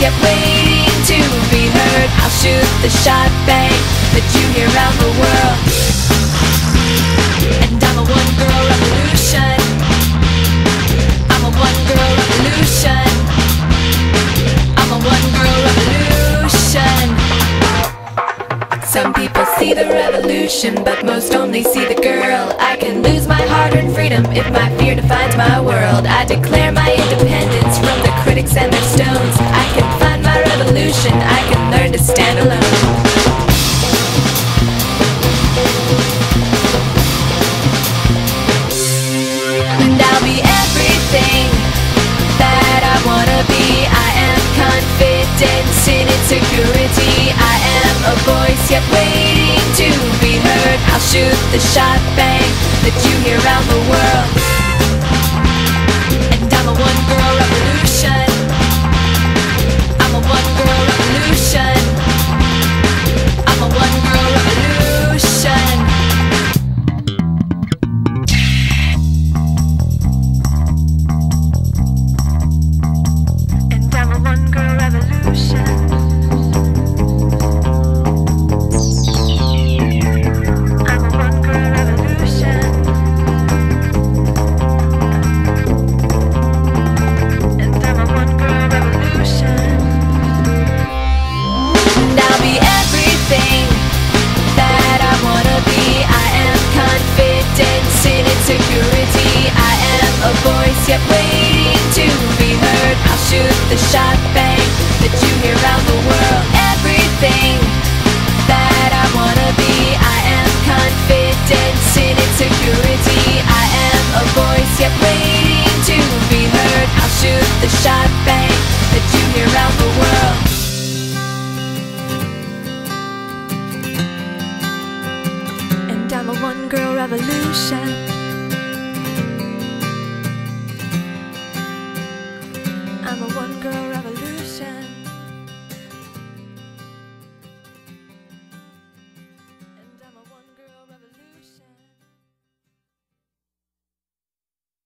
yet waiting to be heard. I'll shoot the shot, bang, that you hear around the world. And I'm a one-girl revolution. I'm a one-girl revolution. I'm a one-girl revolution. Some people see the revolution But most only see the girl. I can lose my hard-earned freedom If my fear defines my world. I declare my independence From the critics and their stones. yet waiting to be heard. I'll shoot the shot bang that you hear around the world. revolution. I'm a one girl.